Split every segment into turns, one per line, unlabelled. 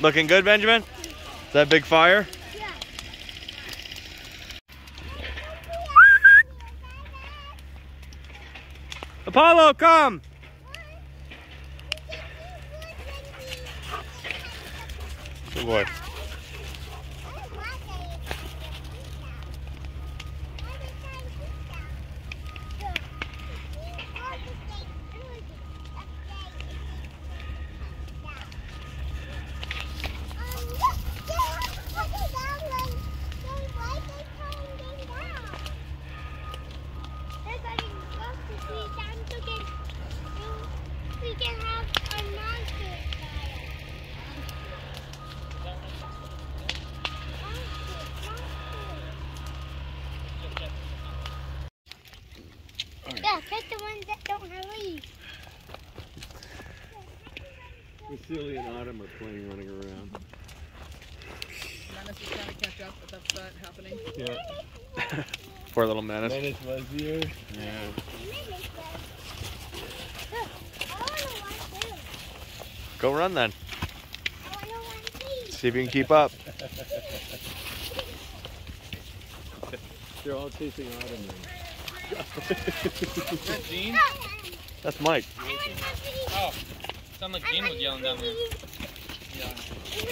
Looking good, Benjamin? Is that big fire?
Yeah.
Apollo, come! Good boy.
Yeah, take the ones that don't have leaves.
Vasily and Autumn are playing running around.
Menace is trying to catch up, but that's not happening.
Yeah.
Poor little menace.
Dennis was here. Yeah.
Look, I want to watch too.
Go run then.
I want to watch these.
See if you can keep up.
They're all chasing Autumn now.
Is that Gene?
That's Mike.
Oh, sound like Gene was yelling down there.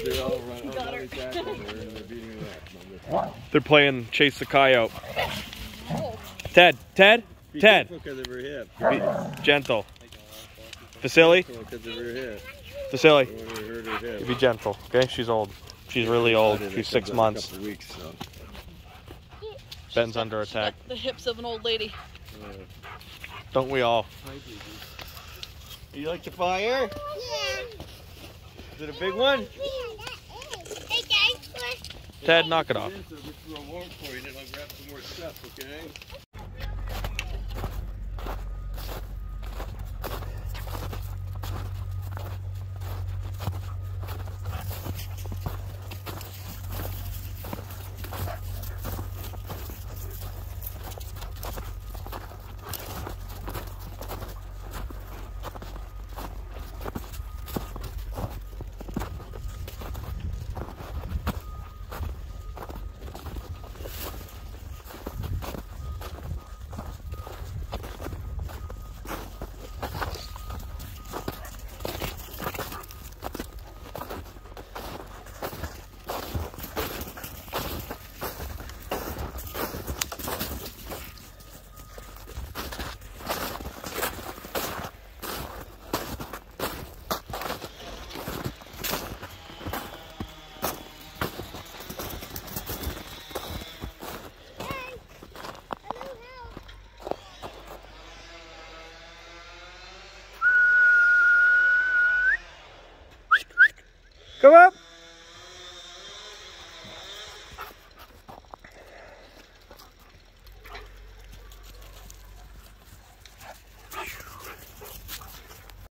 They're all running. Now he's after her they're beating her up.
They're playing chase the coyote. Ted, Ted,
Be
Ted.
careful because of her hip.
Be gentle. Vasily,
Because of her hip.
Vasily,
Don't want her to hurt her hip.
be gentle. Okay, she's old. She's really old. She's six
out in a
months.
weeks, so.
Ben's under attack.
The hips of an old lady.
Uh,
Don't we all?
you like the fire?
Yeah.
Is it a big one?
Yeah, that is. Hey guys, look.
Ted, knock it off. Come up.